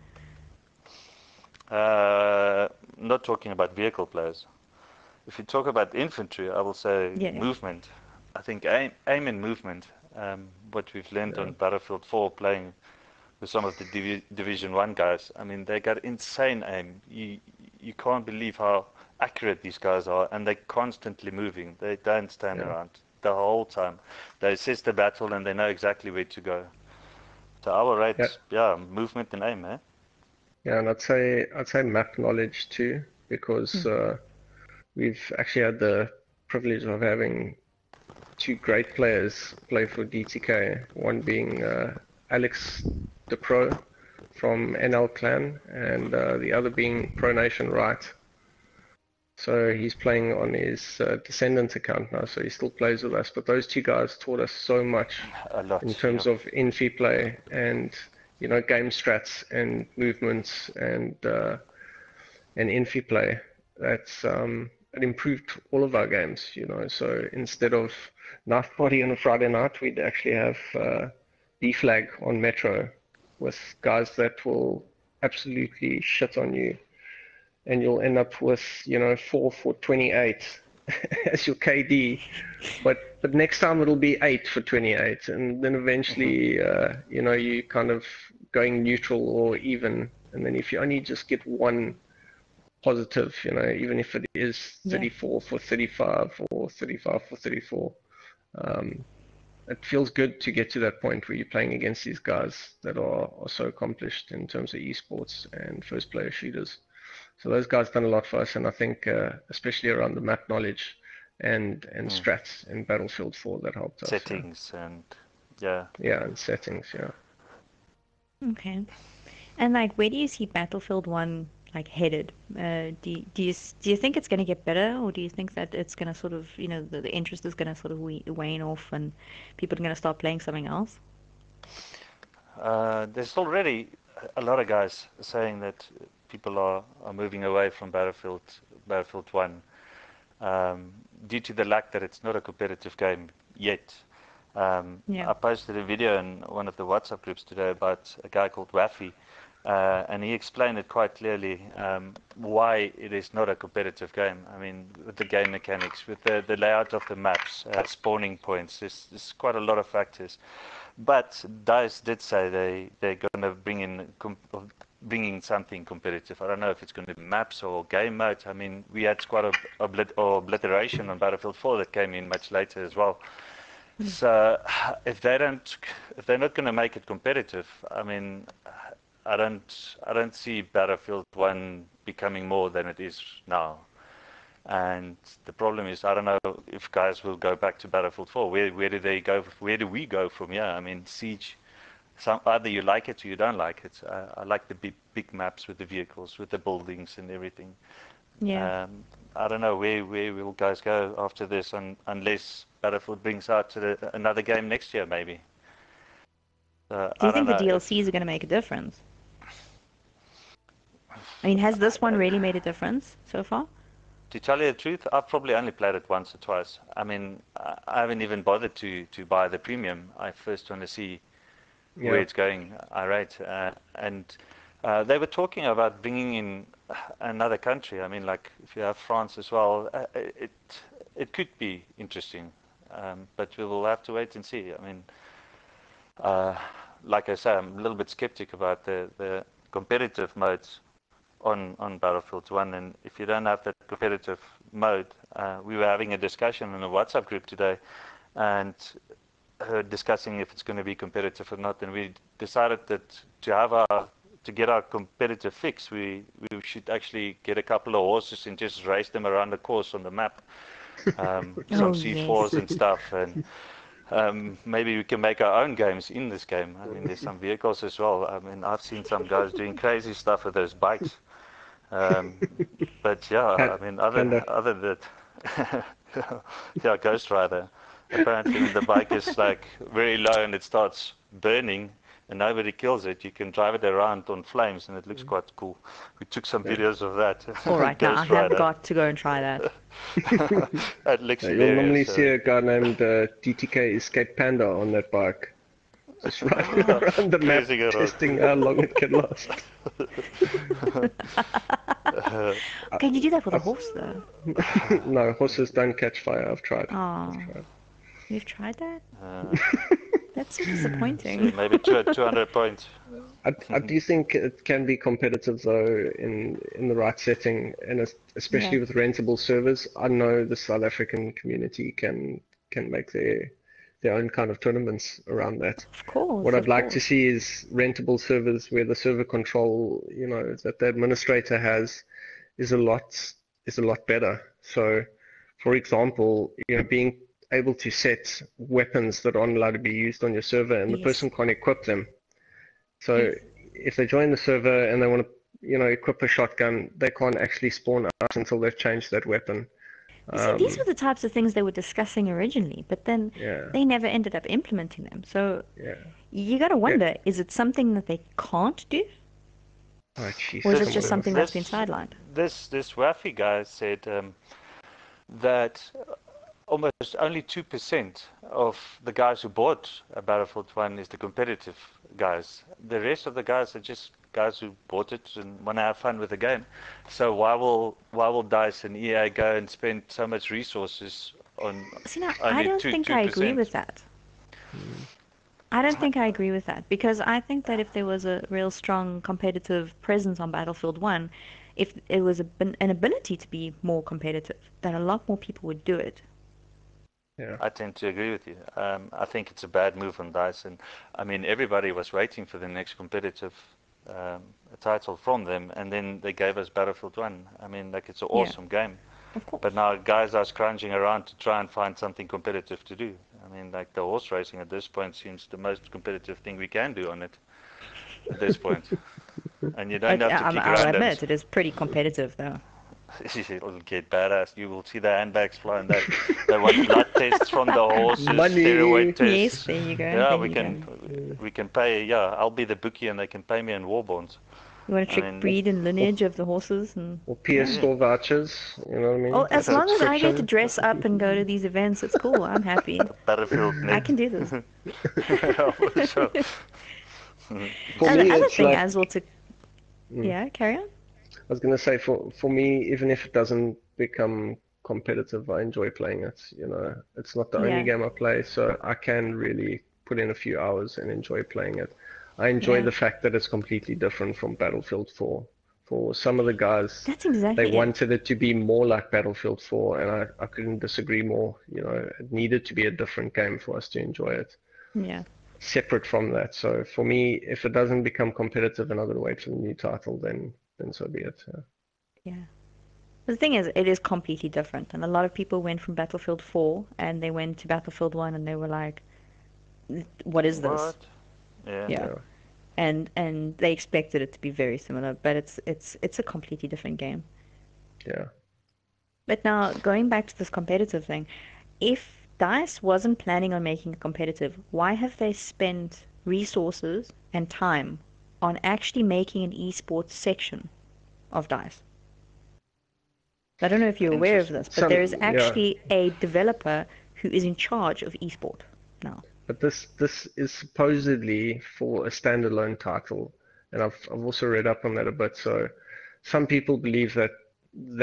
Uh, not talking about vehicle players. If you talk about infantry, I will say Yeah, yeah. movement. I think aim, aim and movement. Um, what we've learned on Battlefield 4, playing with some of the Divi- Division One guys. I mean, they got insane aim. You you can't believe how accurate these guys are, and they're constantly moving. They don't stand Yeah. around the whole time. They assess the battle and they know exactly where to go. So our rate, Yeah. yeah, movement and aim, eh? Yeah, and I'd say I'd say map knowledge too, because uh, we've actually had the privilege of having two great players play for DTK. One being uh, Alex the Pro from NL Clan, and uh, the other being Pro Nation Right. So he's playing on his uh, Descendants account now, so he still plays with us. But those two guys taught us so much A lot. in terms yeah. of infi play and you know game strats and movements and uh, and infi play. That's um, it improved all of our games. You know, so instead of knife party on a Friday night, we'd actually have uh, D flag on Metro with guys that will absolutely shit on you, and you'll end up with you know four for 28 as your KD, but but next time it'll be eight for 28, and then eventually uh, you know you kind of going neutral or even, and then if you only just get one positive, you know, even if it is Yeah. 34 for 35 or 35 for 34. Um, it feels good to get to that point where you're playing against these guys that are, are so accomplished in terms of esports and first player shooters. So those guys done a lot for us, and I think uh, especially around the map knowledge and and Mm. strats in Battlefield 4 that helped us. yeah. settings and yeah. Yeah, and settings. Yeah. Okay. And like, where do you see Battlefield 1 like headed? Uh, do you, do you do you think it's going to get better, or do you think that it's going to sort of, you know, the, the interest is going to sort of we- wane off and people are going to start playing something else? Uh, there's already a lot of guys saying that people are, are moving away from Battlefield Battlefield 1 um, due to the lack that it's not a competitive game yet. Um, Yeah. I posted a video in one of the WhatsApp groups today about a guy called Waffy, uh, and he explained it quite clearly um, why it is not a competitive game. I mean, with the game mechanics, with the, the layout of the maps, uh, spawning points, there's, there's quite a lot of factors. But Dice did say they they're going to bring in com- bring in something competitive. I don't know if it's going to be maps or game modes. I mean, we had quite a oblit- or obliteration on Battlefield 4 that came in much later as well. Hmm. So if they don't, if they're not going to make it competitive, I mean, I don't, I don't see Battlefield 1 becoming more than it is now. And the problem is, I don't know if guys will go back to Battlefield 4. Where, where do they go? Where do we go from here? I mean, Siege. Some either you like it or you don't like it. Uh, I like the big, big maps with the vehicles, with the buildings and everything. Yeah. Um, I don't know where where will guys go after this, un, unless Battlefield brings out to the, another game next year, maybe. Uh, Do I you think the. DLCs are going to make a difference? I mean, has this one really made a difference so far? To tell you the truth, I've probably only played it once or twice. I mean, I I haven't even bothered to, to buy the premium. I first want to see where it's going. All right, uh, and uh, they were talking about bringing in another country. I mean, like if you have France as well, uh, it it could be interesting, um, but we will have to wait and see. I mean, uh, like I say, I'm a little bit skeptic about the the competitive modes on on Battlefield 1, and if you don't have that competitive mode, uh, we were having a discussion in a WhatsApp group today, and uh, discussing if it's going to be competitive or not, and we decided that to have our to get our competitive fix, we we should actually get a couple of horses and just race them around the course on the map, um, some Oh, C4s yes. and stuff, and um, maybe we can make our own games in this game. I mean, there's some vehicles as well. I mean, I've seen some guys doing crazy stuff with those bikes. Um, but yeah, I mean, other other than that, yeah, Ghost Rider. Apparently, when the bike is like very low and it starts burning, and nobody kills it, you can drive it around on flames, and it looks quite cool. We took some videos of that. All right, now I have Rider. got to go and try that. That looks Yeah, you'll normally hilarious, see uh, a guy named uh, DTK Escape Panda on that bike. Just riding around the map, Cruising testing how long it can last. Can you do that with a horse though? no, horses don't catch fire. I've tried. Oh, I've tried. You've tried that? uh, That's so So disappointing. maybe 200 points. I, I do think it can be competitive though in in the right setting, and especially Yeah. with rentable servers. I know the South African community can can make their their own kind of tournaments around that. Of course. What of I'd like to see is rentable servers where the server control, you know, that the administrator has is a lot is a lot better. So, for example, you know, being able to set weapons that aren't allowed to be used on your server and the person can't equip them. So Yes. if they join the server and they want to, you know, equip a shotgun, they can't actually spawn out until they've changed that weapon. You see, these Um, were the types of things they were discussing originally, but then yeah, they never ended up implementing them. So yeah. you got to wonder, is it something that they can't do, Oh, jeez, or is it just on. something that's been sidelined? This this Wafi guy said um, that almost only two percent of the guys who bought a Battlefield One is the competitive guys. The rest of the guys are just guys who bought it and want to have fun with the game. So why will why will Dice and EA go and spend so much resources on See, now, I don't two think two I agree with that. I don't think I agree with that because I think that if there was a real strong competitive presence on Battlefield 1, if it was a, an ability to be more competitive, then a lot more people would do it. Yeah. I tend to agree with you. Um, I think it's a bad move on and I mean everybody was waiting for the next competitive um, title from them, and then they gave us Battlefield One. I mean, like it's an Yeah. awesome game, but now guys are scrounging around to try and find something competitive to do. I mean, like the horse racing at this point seems the most competitive thing we can do on it at this point. and you don't I, have to I'm- kick I'll admit, it is pretty competitive though. It'll get badass. You will see the handbags flying. They, they want blood tests from the horses, Money. steroid tests. Yes, there you go. Yeah, there we can go. we can pay. Yeah, I'll be the bookie, and they can pay me in war bonds. You want to I trick mean- breed and lineage of the horses and Or PS Store vouchers, you know what I mean? Oh, as long as I get to dress up and go to these events, it's cool. I'm happy. Battlefield I can do this. Yeah, for sure. And me, the other thing like, as well to Mm. yeah, carry on. I was gonna say for for me, even if it doesn't become competitive, I enjoy playing it. You know, it's not the Yeah. only game I play, so I can really put in a few hours and enjoy playing it. I enjoy Yeah. the fact that it's completely different from Battlefield 4. For some of the guys, That's exactly they it. wanted it to be more like Battlefield 4, and I, I couldn't disagree more. You know, it needed to be a different game for us to enjoy it. Yeah. Separate from that. So for me, if it doesn't become competitive and I'm gonna wait for the new title, then then so be it. Yeah. Yeah. The thing is, it is completely different, and a lot of people went from Battlefield 4 and they went to Battlefield 1 and they were like, "What is this?" What? Yeah. Yeah. Yeah. And and they expected it to be very similar, but it's it's it's a completely different game. Yeah. But now going back to this competitive thing, if DICE wasn't planning on making it competitive, why have they spent resources and time on actually making an esports section of DICE? I don't know if you're aware of this, but Some- there is yeah. actually a developer who is in charge of esport now. But this this is supposedly for a standalone title, and I've I've also read up on that a bit. So some people believe that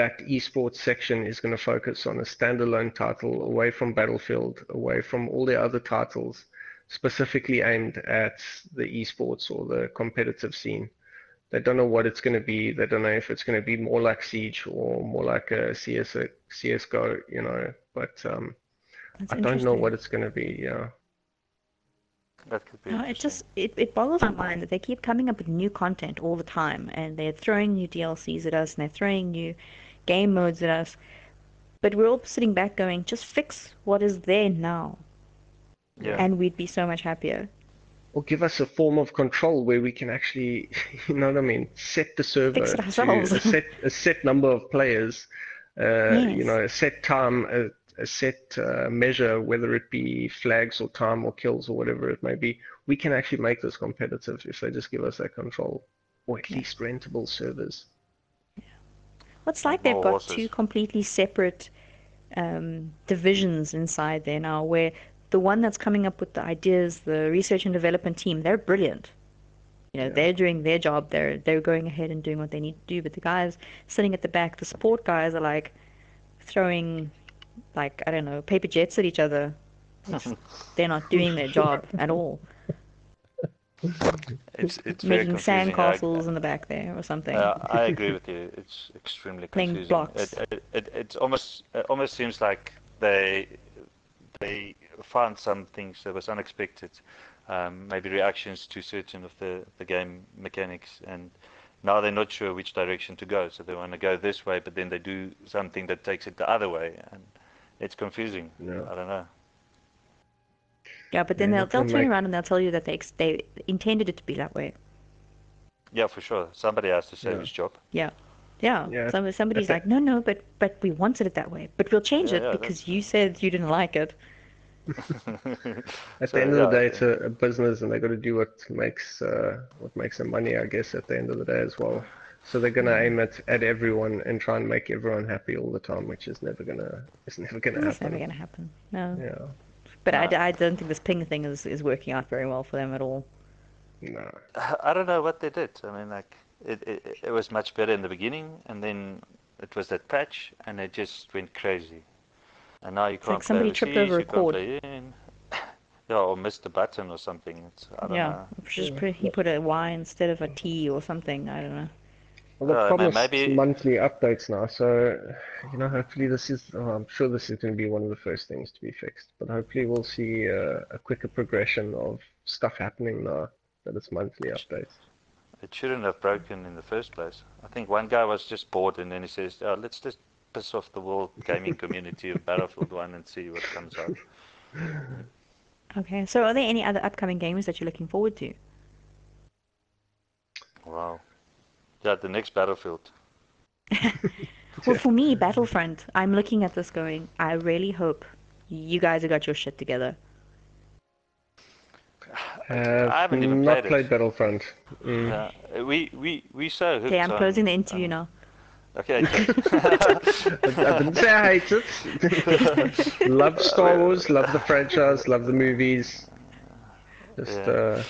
that esports section is going to focus on a standalone title away from Battlefield, away from all the other titles, specifically aimed at the esports or the competitive scene. They don't know what it's going to be. They don't know if it's going to be more like Siege or more like a CS CS:GO, you know. But um, I don't know what it's going to be. Yeah. That could be No, it just it, it boggles my mind that they keep coming up with new content all the time and they're throwing new DLCs at us and they're throwing new game modes at us. But we're all sitting back going, just fix what is there now Yeah. and we'd be so much happier. or give us a form of control where we can actually, you know what I mean, set the server Fix it to a set a set number of players, uh, you know, a set time, a, a set uh, measure, whether it be flags or time or kills or whatever it may be. We can actually make this competitive if they just give us that control, or at Yeah. least rentable servers. Well, it's like they've More got horses. two completely separate um, divisions inside there now, where the one that's coming up with the ideas, the research and development team, they're brilliant. You know, Yeah. they're doing their job. They're they're going ahead and doing what they need to do. But the guys sitting at the back, the support guys, are like throwing, like I don't know, paper jets at each other they're not doing their job at all. It's it's Making sandcastles in the back there or something. Uh, I agree with you. It's extremely Playing confusing. blocks. It, it, it, it's almost it almost seems like they they found some things that was unexpected, um, maybe reactions to certain of the, the game mechanics, and now they're not sure which direction to go. So they want to go this way, but then they do something that takes it the other way, and it's confusing. Yeah. I don't know. yeah, but then Yeah, they'll they'll turn make- around and they'll tell you that they ex- they intended it to be that way. Yeah, for sure. Somebody has to say Yeah. his job. Yeah. Yeah. Yeah. Some, somebody's like, no, no, but but we wanted it that way. But we'll change Yeah, it yeah, because you said you didn't like it. At So, the end of yeah, the day, it's a, a business, and they got to do what makes uh, what makes them money, I guess. At the end of the day, as well. So they're gonna Mm. aim at, at everyone and try and make everyone happy all the time, which is never gonna it's never gonna It's happen. never gonna happen. No. Yeah, But I, Nah. I don't think this ping thing is, is working out very well for them at all. no. I don't know what they did. I mean, like it, it, it was much better in the beginning, and then it was that patch, and it just went crazy. And now you like can't somebody play tripped overseas, over a cord. yeah, or missed a button or something. It's, I don't Yeah. know. Just put, he put a Y instead of a T or something. I don't know. Well, they Uh, ma- promised maybe- monthly updates now, so you know, hopefully this is. Oh, I'm sure this is going to be one of the first things to be fixed. But hopefully we'll see uh, a quicker progression of stuff happening now that it's monthly updates. It shouldn't have broken in the first place. I think one guy was just bored, and then he says, oh, "Let's just piss off the world gaming community of Battlefield One and see what comes out." Okay. So are there any other upcoming games that you're looking forward to? Wow. Yeah, the next Battlefield. Well, for me, Battlefront, I'm looking at this going, I really hope you guys have got your shit together. Have I haven't even not played it. played Battlefront. Mm. Yeah, we we we so Okay, I'm on- closing the interview on- now. Okay. okay. I didn't say I hate it. love Star Wars, love the franchise, love the movies. Just Yeah. uh,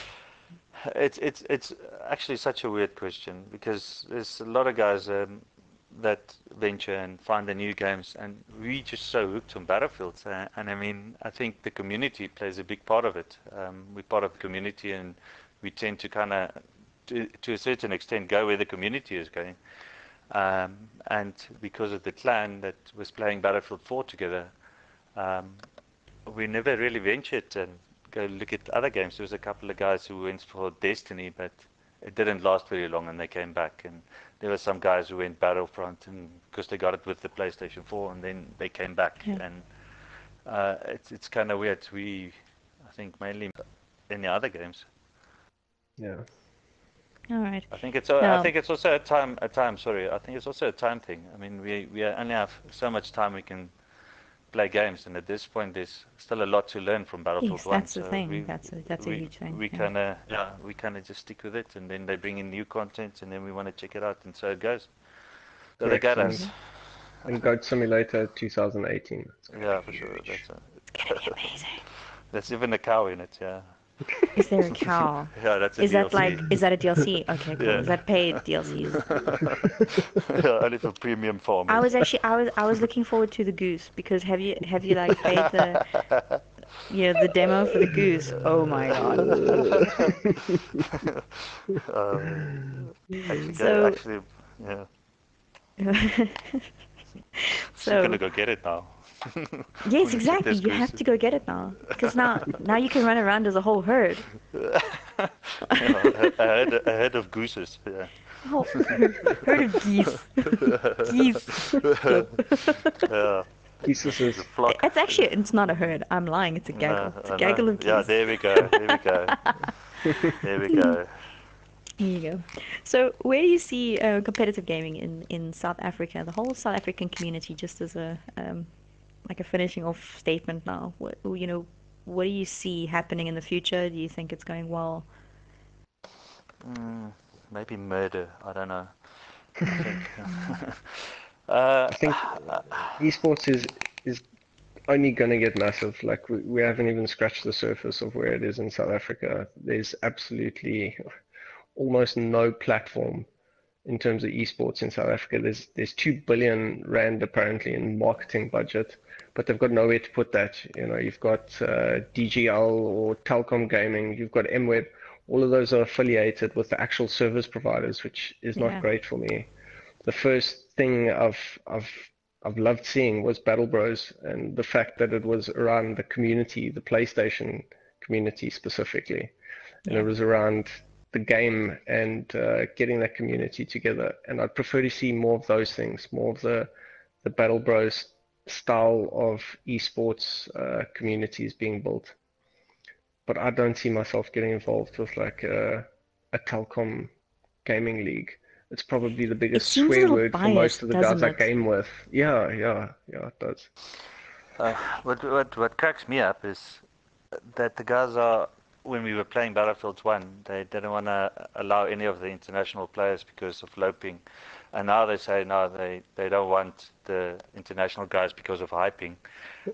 It's it's it's actually such a weird question because there's a lot of guys um, that venture and find the new games, and we just so hooked on Battlefield. Uh, and I mean, I think the community plays a big part of it. Um, we're part of the community, and we tend to kind of, to, to a certain extent, go where the community is going. Um, and because of the clan that was playing Battlefield 4 together, um, we never really ventured and go look at other games. There was a couple of guys who went for Destiny, but it didn't last very long, and they came back. And there were some guys who went Battlefront, and because they got it with the PlayStation 4, and then they came back. Yeah. And uh, it's it's kind of weird. We, I think, mainly in the other games. yeah. All right. I think it's a, No. I think it's also a time a time sorry I think it's also a time thing. I mean we we only have so much time we can play games, and at this point there's still a lot to learn from Battlefield Yes, One. that's the thing. we- That's a, that's a huge thing. We yeah. kind of yeah we kind of just stick with it, and then they bring in new content, and then we want to check it out, and so it goes. So they Correct, get us. and- And Goat Simulator 2018. Yeah, for sure. That's a, It's gonna be amazing. there's even a cow in it. Yeah. Is there a cow? Yeah, that's a Is that like, is that a DLC? Okay, cool. Yeah. Is that paid DLCs? yeah, only for premium farmers. I was actually, I was, I was looking forward to the goose because have you, have you like paid the, yeah, the demo for the goose? Oh my god. um, actually, So- actually, yeah. So so you're gonna go get it now. yes, get exactly. You have to go get it now because now, now you can run around as a whole herd. Yeah, a- ahead, ahead of gooses. Yeah. Oh, herd of geese. Geese. yeah. Jesus is The flock. It's actually, it's not a herd. I'm lying. It's a gaggle. No, It's I a gaggle know. of geese. Yeah, there we go. There we go. there we go. There you go. So, where do you see uh, competitive gaming in, in South Africa, the whole South African community, just as a um, like a finishing off statement now? What you know, what do you see happening in the future? Do you think it's going well? Mm, maybe murder. I don't know. I think, uh, I think esports is is only going to get massive. Like we, we haven't even scratched the surface of where it is in South Africa. There's absolutely almost no platform in terms of esports in South Africa. There's there's two billion rand apparently in marketing budget, but they've got nowhere to put that. You know, you've got uh, DGL or Telkom Gaming, you've got MWeb. All of those are affiliated with the actual service providers, which is not Yeah. great for me. The first thing I've I've I've loved seeing was Battle Bros and the fact that it was around the community, the PlayStation community specifically, and Yeah. it was around the game and uh, getting that community together. And I'd prefer to see more of those things, more of the the Battle Bros style of esports uh, communities being built. But I don't see myself getting involved with like a, a Telkom gaming league. It's probably the biggest swear little word for most of the guys doesn't I game with. Yeah, yeah, yeah, it does. Uh, what, what what cracks me up is that the guys are when we were playing Battlefields One, they didn't want to allow any of the international players because of loping, and now they say no, they they don't want the international guys because of hyping.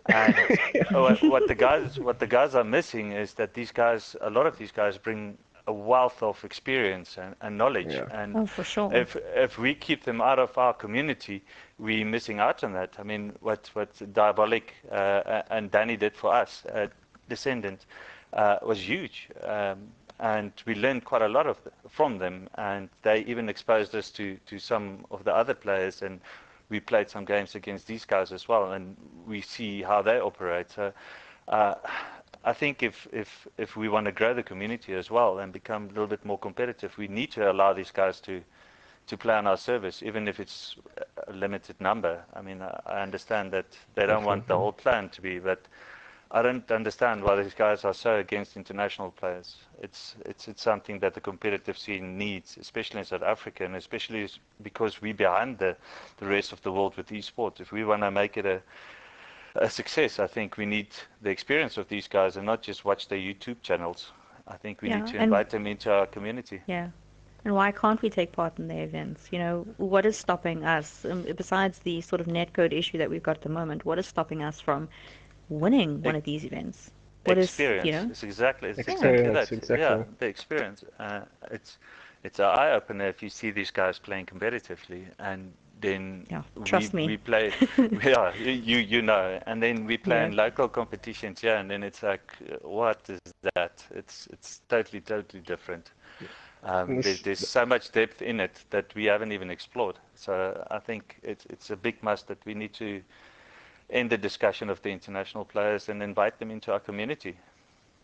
And what, what the guys what the guys are missing is that these guys, a lot of these guys, bring a wealth of experience and, and knowledge, Yeah. and Oh, for sure. if if we keep them out of our community, we're missing out on that. I mean, what what Diabolic uh, and Danny did for us, uh, Descendant, uh, was huge, um, and we learned quite a lot of from them. And they even exposed us to to some of the other players, and we played some games against these guys as well, and we see how they operate. So. Uh, I think if, if, if we want to grow the community as well and become a little bit more competitive, we need to allow these guys to, to play on our service, even if it's a limited number. I mean, I, I understand that they don't want the whole plan to be, but I don't understand why these guys are so against international players. It's, it's, it's something that the competitive scene needs, especially in South Africa, and especially because we're behind the, the rest of the world with esports. If we want to make it a, a success, I think we need the experience of these guys and not just watch their YouTube channels. I think we Yeah, need to invite them into our community. Yeah. And why can't we take part in the events? You know, what is stopping us, um, besides the sort of netcode issue that we've got at the moment, what is stopping us from winning one of these events? What is, experience. you know, It's exactly, it's Experience, exactly that. Yeah, the experience. Uh, it's it's an eye opener if you see these guys playing competitively, and then Yeah, we, trust me. we play. yeah, you you you know, and then we play in local competitions. Yeah, and then it's like, what is that? It's it's totally totally different. Um, there's, there's so much depth in it that we haven't even explored. So I think it's it's a big must that we need to end the discussion of the international players and invite them into our community.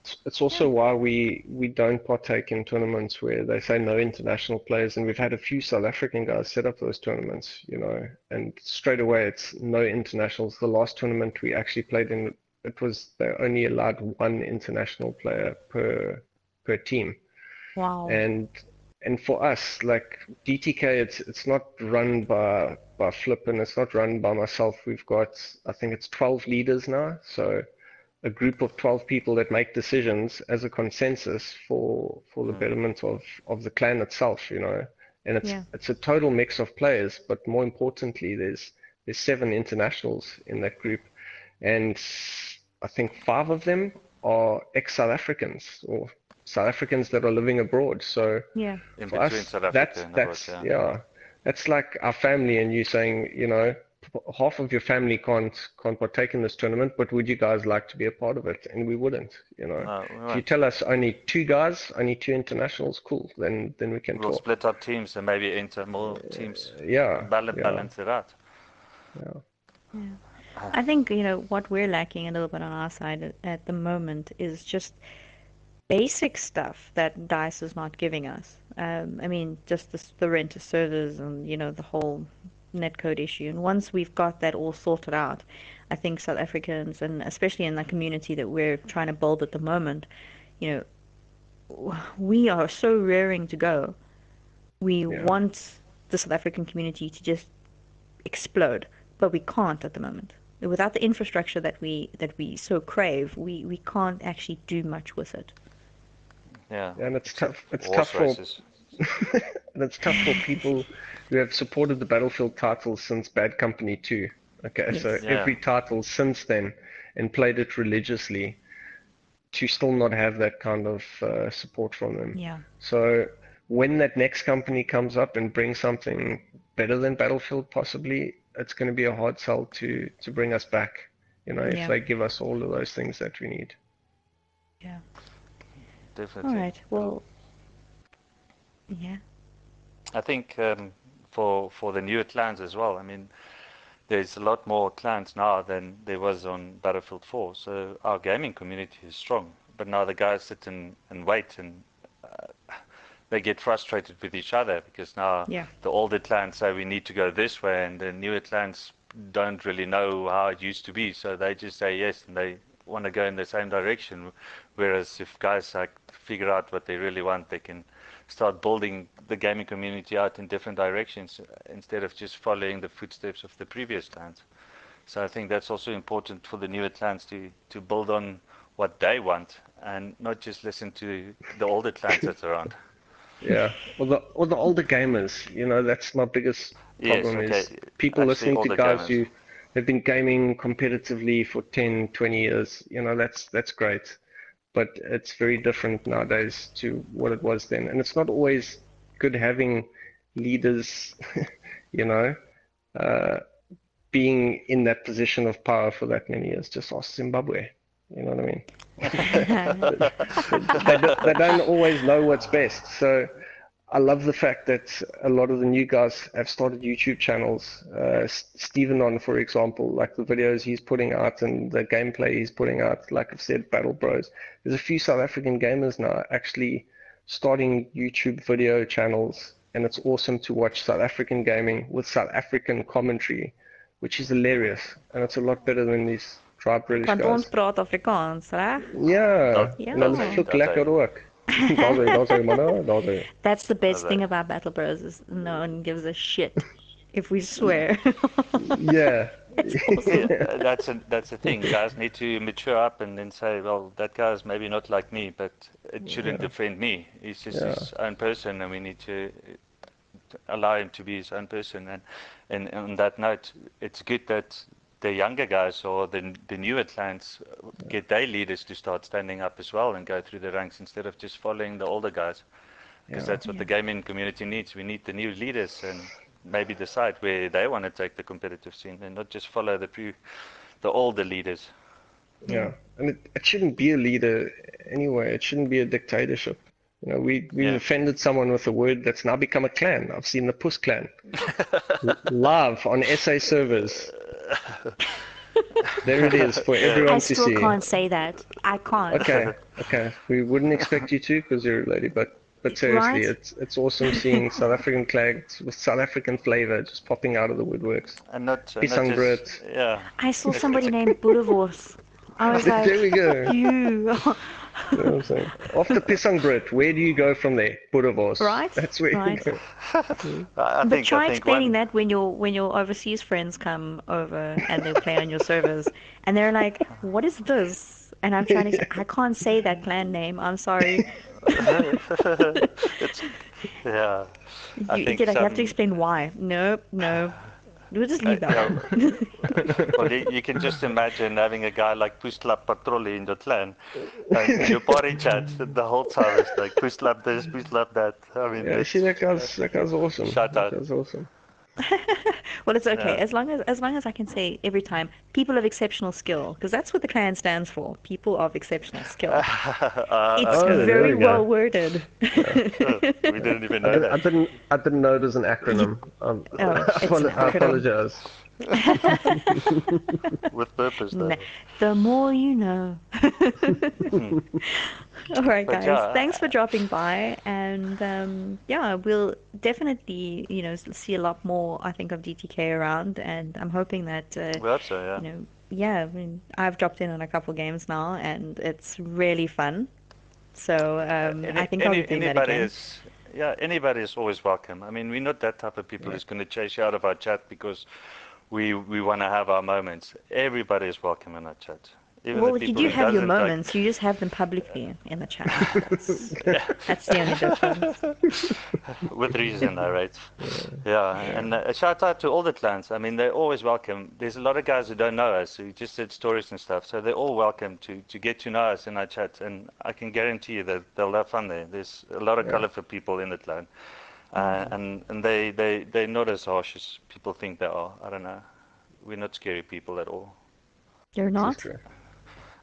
It's- It's also why we we don't partake in tournaments where they say no international players, and we've had a few South African guys set up those tournaments, you know, and straight away it's no internationals. The last tournament we actually played in, it was they only allowed one international player per per team. wow. And and for us, like DTK, it's it's not run by by Flip and it's not run by myself. We've got I think it's 12 leaders now, so a group of 12 people that make decisions as a consensus for for the Mm. betterment of of the clan itself, you know. And it's Yeah. it's a total mix of players, but more importantly, there's there's seven internationals in that group, and I think five of them are ex-South Africans or South Africans that are living abroad. So yeah. in for between us, South Africa that's and abroad, that's yeah. yeah, that's like our family and you saying, you know, half of your family can't can't partake in this tournament, but would you guys like to be a part of it? And we wouldn't, you know. No, we If you tell us only two guys, only two internationals, cool, then then we can We'll talk. split up teams and maybe enter more teams. Yeah, Balance, yeah, balance it out. yeah. I think, you know, what we're lacking a little bit on our side at, at the moment is just basic stuff that DICE is not giving us. Um, I mean, just the, the rent of servers and, you know, the whole netcode issue. And once we've got that all sorted out, I think South Africans, and especially in the community that we're trying to build at the moment, you know, we are so raring to go. We Yeah. want the South African community to just explode, but we can't at the moment. Without the infrastructure that we that we so crave, we, we can't actually do much with it. Yeah. And it's tough. It's Horse tough for and it's tough for people who have supported the Battlefield titles since Bad Company 2. Okay, so Yeah. every title since then and played it religiously to still not have that kind of uh, support from them. Yeah. So when that next company comes up and brings something better than Battlefield, possibly, it's going to be a hard sell to to bring us back. You know, if Yeah. they give us all of those things that we need. Yeah. Definitely. All right. Well. Yeah. I think um, for for the newer clans as well. I mean, there's a lot more clans now than there was on Battlefield 4. So our gaming community is strong. But now the guys sit and, and wait and uh, they get frustrated with each other because now Yeah. the older clans say we need to go this way and the newer clans don't really know how it used to be. So they just say yes and they want to go in the same direction. Whereas if guys like figure out what they really want, they can start building the gaming community out in different directions uh, instead of just following the footsteps of the previous clans. So I think that's also important for the newer clans to, to build on what they want and not just listen to the older clans that's around. Yeah. Or the or the older gamers. You know, that's my biggest Yes, problem okay. is people Actually, listening to guys gamers. who have been gaming competitively for 10, 20 years. You know, that's that's great. But it's very different nowadays to what it was then. And it's not always good having leaders, you know, uh, being in that position of power for that many years. Just ask Zimbabwe. You know what I mean? they, don't, they don't always know what's best. So I love the fact that a lot of the new guys have started YouTube channels. Uh, S- Stephen on, for example, like the videos he's putting out and the gameplay he's putting out. Like I've said, Battle Bros. There's a few South African gamers now actually starting YouTube video channels, and it's awesome to watch South African gaming with South African commentary, which is hilarious, and it's a lot better than these dry British Want ons guys. praat Afrikaans, reg? Ja, Ja. en hulle vloek Dat lekker hy- ook. Daar's hy, daar's hy manne, daar's hy. That's the best thing it. about Battle Bros is no mm. one gives a shit if we swear. Yeah. Awesome. Yeah, that's a, that's the thing. Guys need to mature up and then say, well, that guy's maybe not like me, but it shouldn't Yeah. defend me. He's just Yeah. his own person, and we need to to allow him to be his own person. And, and on that note, it's good that the younger guys or the the newer clans uh, get their leaders to start standing up as well and go through the ranks instead of just following the older guys. Because Yeah. that's what the gaming community needs. We need the new leaders and maybe decide where they want to take the competitive scene and not just follow the pre, the older leaders. Yeah, and it, it shouldn't be a leader anyway. It shouldn't be a dictatorship. You know, we we Yeah. offended someone with a word that's now become a clan. I've seen the Puss Clan L- live on SA servers. There it is for everyone to see. I still can't say that. I can't. Okay, okay. We wouldn't expect you to because you're a lady, but but seriously, Right. it's it's awesome seeing South African flags with South African flavor just popping out of the woodworks. And not, and not Pisang just, yeah. I saw somebody named Boerewors. I was like, there we go. you. You know what I'm saying? After Pissangbrit, where do you go from there? Boerewors. Right, That's where right. you go. I, I But think, try I think explaining one, that when your when your overseas friends come over and they play on your servers, and they're like, "What is this?" And I'm trying to, say, I can't say that clan name. I'm sorry. it's, yeah. I You, think you, like, you have to explain why. Nope, no. We'll just leave Uh, that. well, you, you can just imagine having a guy like Pustlap Patrolli in your clan. And your party chat the whole time is like Pustlap this, Pustlap that. I mean, Yeah, it's- see, that guy's, that guy's awesome. Shout that out. guy's awesome. well, it's okay Yeah. as long as as long as I can say every time people of exceptional skill, because that's what the clan stands for. People of exceptional skill. uh, It's Oh, very we well worded. we didn't even I, know didn't, I didn't I didn't know it was an acronym. Um, Oh, I, it's an apolo- I apologize. With purpose, though. The more you know. All right, guys. yeah, Thanks for dropping by, and um, yeah, we'll definitely, you know, see a lot more. I think of DTK around, and I'm hoping that, uh, We hope so, yeah. you know, yeah. I mean, I've dropped in on a couple games now, and it's really fun. So um, Any- I think I'll be any- doing that anybody again. is yeah anybody is always welcome i mean we're not that type of people who's going to chase you out of our chat because we we want to have our moments everybody is welcome in our chat Even Well, you do have your doesn't like- moments. You just have them publicly in the chat. That's, that's the only difference. with reason, I right? Yeah, and uh, shout out to all the clans. I mean, they're always welcome. There's a lot of guys who don't know us, who just did stories and stuff. So they're all welcome to, to get to know us in our chat. And I can guarantee you that they'll have fun there. There's a lot of colorful people in the clan. Uh, and and they, they, they're not as harsh as people think they are. I don't know. We're not scary people at all. You're not?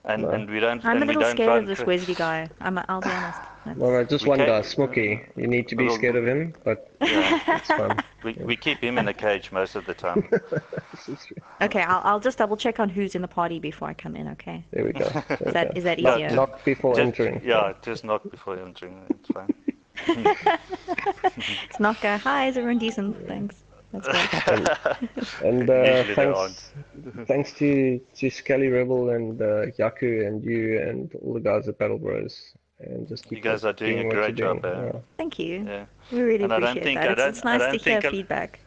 And, No. and we don't. I'm a little scared try of this cr- Wesley guy. I'm, I'll be honest. That's- Well, just We one can't- guy, Smokey. You need to be Little- scared of him, but Yeah. it's fun. We, we keep him in a cage most of the time. Okay, I'll, I'll just double check on who's in the party before I come in, okay? There we go. Is that, is that No, easier? Not before Just- entering. Yeah, just knock before entering. It's fine. It's not go, hi, is everyone decent? Thanks. That's great. And uh, thanks, thanks to to Skelly Rebel and uh, Yaku and you and all the guys at Battle Bros. And just keep You guys are doing a great job there. Yeah. Thank you. Yeah. We really And I don't appreciate think- that. I It's, don't- it's I nice to don't hear think I'm- feedback.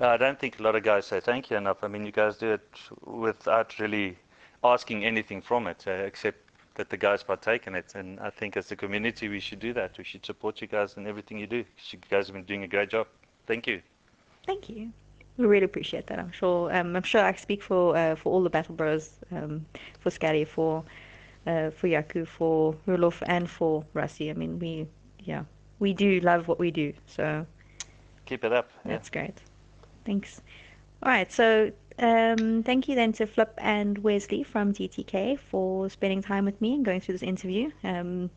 I don't think a lot of guys say thank you enough. I mean, you guys do it without really asking anything from it, uh, except that the guys partake in it. And I think as a community, we should do that. We should support you guys in everything you do. You guys have been doing a great job. Thank you. Thank you. We really appreciate that. I'm sure. Um, I'm sure I speak for uh, for all the Battle Bros, um, for Scary, for uh, for Yaku, for Roloff, and for Rassi. I mean, we yeah, we do love what we do. So Keep it up. Yeah. that's great. Thanks. All right. So um, thank you then to Flip and Wesley from DTK for spending time with me and going through this interview. Um,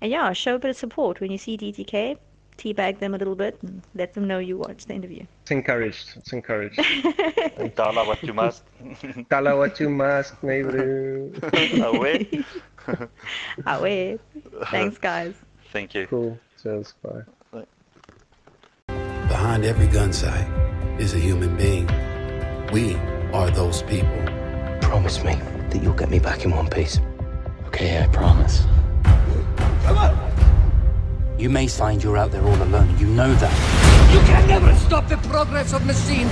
and yeah, show a bit of support when you see DTK. Teabag them a little bit and let them know you watched the interview. It's encouraged. It's encouraged. Dala what you must. Tell her what you must, neighbor. Away. Wait. Thanks, guys. Thank you. Cool. Cheers. Bye. Behind every gun sight is a human being. We are those people. Promise me that you'll get me back in one piece. Okay, I promise. Come on! You may find you're out there all alone, you know that. You can never stop the progress of machines.